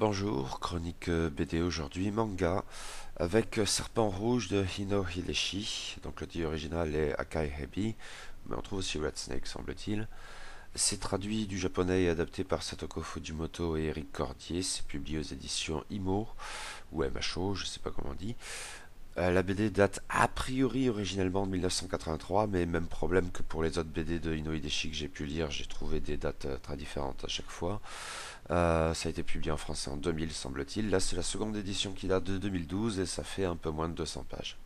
Bonjour, chronique euh, BD aujourd'hui, manga, avec euh, Serpent Rouge de Hino Hideshi, donc le titre original est Akai Hebi, mais on trouve aussi Red Snake semble-t-il. C'est traduit du japonais et adapté par Satoko Fujimoto et Eric Cordier, c'est publié aux éditions Imo, ou MHO, je sais pas comment on dit. Euh, la BD date a priori originellement de 1983, mais même problème que pour les autres BD de Ino Hideshi que j'ai pu lire, j'ai trouvé des dates très différentes à chaque fois. Euh, ça a été publié en français en 2000, semble-t-il. Là, c'est la seconde édition qui date de 2012 et ça fait un peu moins de 200 pages.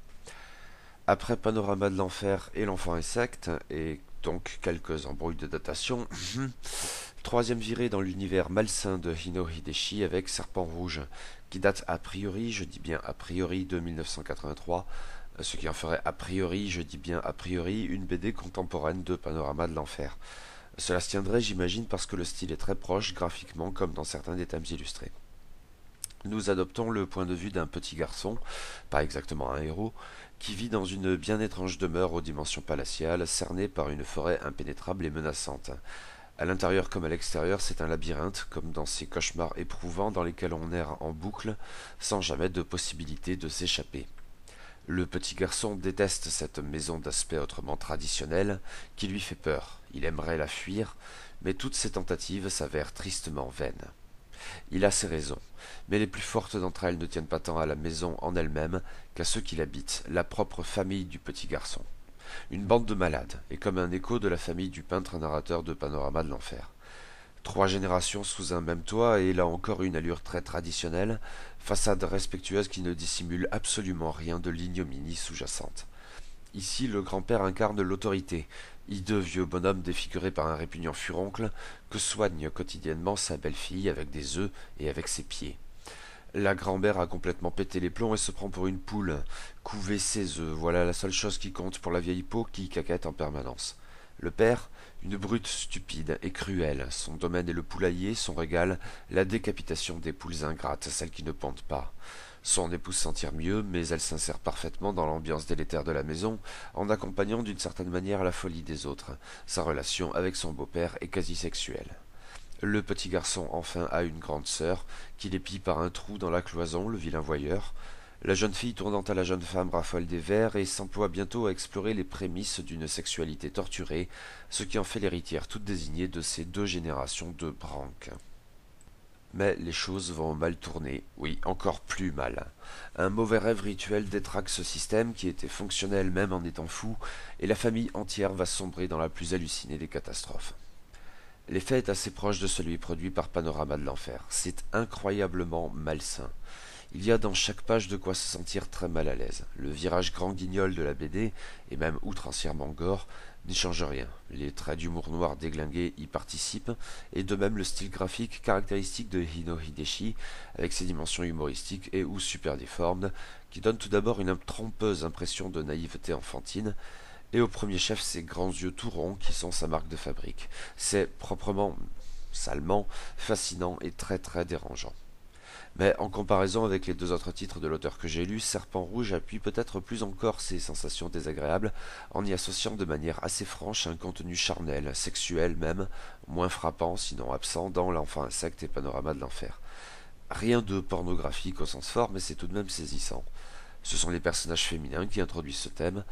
Après Panorama de l'enfer et l'enfant insecte, et donc quelques embrouilles de datation, troisième virée dans l'univers malsain de Hino Hideshi avec Serpent Rouge, qui date a priori, je dis bien a priori, de 1983, ce qui en ferait a priori, je dis bien a priori, une BD contemporaine de Panorama de l'enfer. Cela se tiendrait, j'imagine, parce que le style est très proche graphiquement comme dans certains des thèmes illustrés. Nous adoptons le point de vue d'un petit garçon, pas exactement un héros, qui vit dans une bien étrange demeure aux dimensions palatiales, cernée par une forêt impénétrable et menaçante. À l'intérieur comme à l'extérieur, c'est un labyrinthe, comme dans ces cauchemars éprouvants dans lesquels on erre en boucle, sans jamais de possibilité de s'échapper. Le petit garçon déteste cette maison d'aspect autrement traditionnel, qui lui fait peur. Il aimerait la fuir, mais toutes ses tentatives s'avèrent tristement vaines. Il a ses raisons, mais les plus fortes d'entre elles ne tiennent pas tant à la maison en elle-même qu'à ceux qui l'habitent, la propre famille du petit garçon. Une bande de malades, et comme un écho de la famille du peintre narrateur de Panorama de l'Enfer. Trois générations sous un même toit et là encore une allure très traditionnelle, façade respectueuse qui ne dissimule absolument rien de l'ignominie sous-jacente. Ici, le grand-père incarne l'autorité, hideux vieux bonhomme défiguré par un répugnant furoncle, que soigne quotidiennement sa belle-fille avec des œufs et avec ses pieds. La grand-mère a complètement pété les plombs et se prend pour une poule. Couver ses œufs, voilà la seule chose qui compte pour la vieille peau qui caquette en permanence. Le père, une brute stupide et cruelle, son domaine est le poulailler, son régal, la décapitation des poules ingrates, celles qui ne pondent pas. Son épouse s'en tire mieux, mais elle s'insère parfaitement dans l'ambiance délétère de la maison, en accompagnant d'une certaine manière la folie des autres. Sa relation avec son beau-père est quasi sexuelle. Le petit garçon enfin a une grande sœur, qui l'épie par un trou dans la cloison, le vilain voyeur. La jeune fille tournant à la jeune femme raffole des vers et s'emploie bientôt à explorer les prémices d'une sexualité torturée, ce qui en fait l'héritière toute désignée de ces deux générations de branques. Mais les choses vont mal tourner, oui, encore plus mal. Un mauvais rêve rituel détraque ce système qui était fonctionnel même en étant fou, et la famille entière va sombrer dans la plus hallucinée des catastrophes. L'effet est assez proche de celui produit par Panorama de l'Enfer. C'est incroyablement malsain. Il y a dans chaque page de quoi se sentir très mal à l'aise. Le virage grand guignol de la BD, et même outrancièrement gore, n'y change rien. Les traits d'humour noir déglingués y participent, et de même le style graphique caractéristique de Hino Hideshi, avec ses dimensions humoristiques et ou super déformes, qui donne tout d'abord une trompeuse impression de naïveté enfantine, et au premier chef ses grands yeux tout ronds qui sont sa marque de fabrique. C'est proprement, salement, fascinant et très très dérangeant. Mais en comparaison avec les deux autres titres de l'auteur que j'ai lus, Serpent Rouge appuie peut-être plus encore ses sensations désagréables en y associant de manière assez franche un contenu charnel, sexuel même, moins frappant sinon absent dans L'Enfant insecte et Panorama de l'enfer. Rien de pornographique au sens fort, mais c'est tout de même saisissant. Ce sont les personnages féminins qui introduisent ce thème,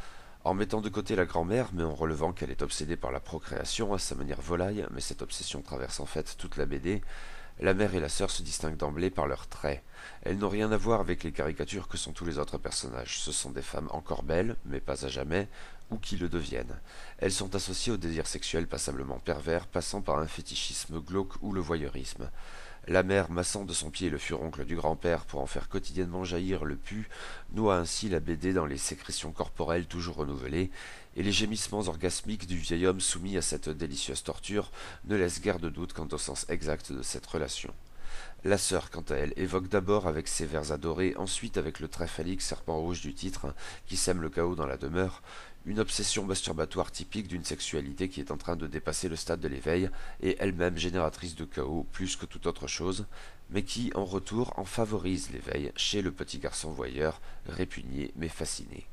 en mettant de côté la grand-mère, mais en relevant qu'elle est obsédée par la procréation à sa manière volaille, mais cette obsession traverse en fait toute la BD, la mère et la sœur se distinguent d'emblée par leurs traits. Elles n'ont rien à voir avec les caricatures que sont tous les autres personnages. Ce sont des femmes encore belles, mais pas à jamais, ou qui le deviennent. Elles sont associées au désir sexuel passablement pervers, passant par un fétichisme glauque ou le voyeurisme. La mère, massant de son pied le furoncle du grand-père pour en faire quotidiennement jaillir le pu, noie ainsi la BD dans les sécrétions corporelles toujours renouvelées, et les gémissements orgasmiques du vieil homme soumis à cette délicieuse torture ne laissent guère de doute quant au sens exact de cette relation. La sœur, quant à elle, évoque d'abord avec ses vers adorés, ensuite avec le très phallique serpent rouge du titre, qui sème le chaos dans la demeure, une obsession masturbatoire typique d'une sexualité qui est en train de dépasser le stade de l'éveil, et elle-même génératrice de chaos plus que toute autre chose, mais qui, en retour, en favorise l'éveil chez le petit garçon voyeur, répugné mais fasciné.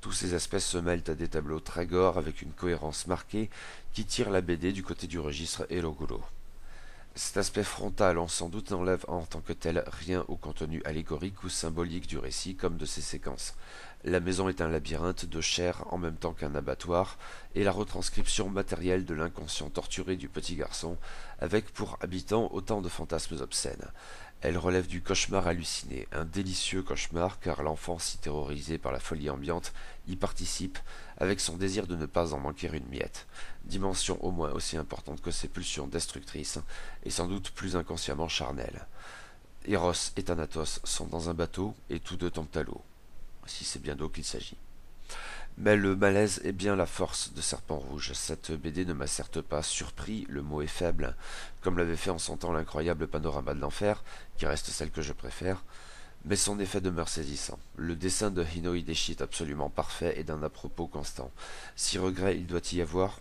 Tous ces aspects se mêlent à des tableaux très avec une cohérence marquée qui tire la BD du côté du registre Eloguro. Cet aspect frontal en sans doute n'enlève en tant que tel rien au contenu allégorique ou symbolique du récit comme de ses séquences. La maison est un labyrinthe de chair en même temps qu'un abattoir, et la retranscription matérielle de l'inconscient torturé du petit garçon, avec pour habitant autant de fantasmes obscènes. Elle relève du cauchemar halluciné, un délicieux cauchemar car l'enfant si terrorisé par la folie ambiante y participe avec son désir de ne pas en manquer une miette, dimension au moins aussi importante que ses pulsions destructrices et sans doute plus inconsciemment charnelles. Eros et Thanatos sont dans un bateau et tous deux tombent à l'eau, si c'est bien d'eau qu'il s'agit. Mais le malaise est bien la force de Serpent Rouge. Cette BD ne m'a certes pas surpris, le mot est faible, comme l'avait fait en temps l'incroyable panorama de l'enfer, qui reste celle que je préfère, mais son effet demeure saisissant. Le dessin de Hino Hideshi est absolument parfait et d'un à-propos constant. Si regret il doit y avoir,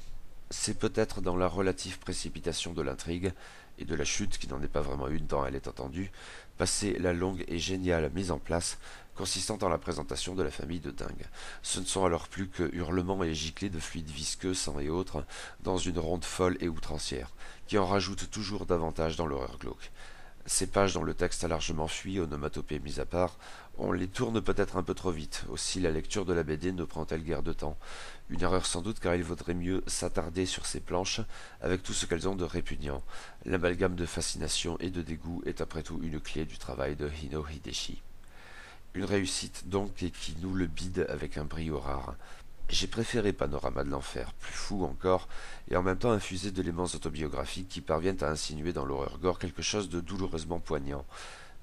c'est peut-être dans la relative précipitation de l'intrigue, et de la chute qui n'en est pas vraiment une tant elle est entendue, passer la longue et géniale mise en place consistant en la présentation de la famille de dingue. Ce ne sont alors plus que hurlements et giclées de fluides visqueux, sang et autres, dans une ronde folle et outrancière, qui en rajoute toujours davantage dans l'horreur glauque. Ces pages dont le texte a largement fui, onomatopée mis à part, on les tourne peut-être un peu trop vite, aussi la lecture de la BD ne prend-elle guère de temps? Une erreur sans doute car il vaudrait mieux s'attarder sur ces planches avec tout ce qu'elles ont de répugnant. L'amalgame de fascination et de dégoût est après tout une clé du travail de Hino Hideshi. Une réussite donc et qui nous le bide avec un brio rare. J'ai préféré Panorama de l'enfer, plus fou encore, et en même temps infusé d'éléments autobiographiques qui parviennent à insinuer dans l'horreur gore quelque chose de douloureusement poignant.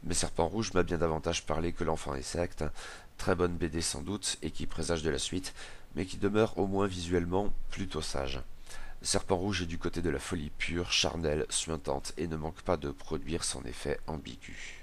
Mais Serpent Rouge m'a bien davantage parlé que l'enfant insecte, très bonne BD sans doute, et qui présage de la suite, mais qui demeure au moins visuellement plutôt sage. Serpent Rouge est du côté de la folie pure, charnelle, suintante, et ne manque pas de produire son effet ambigu.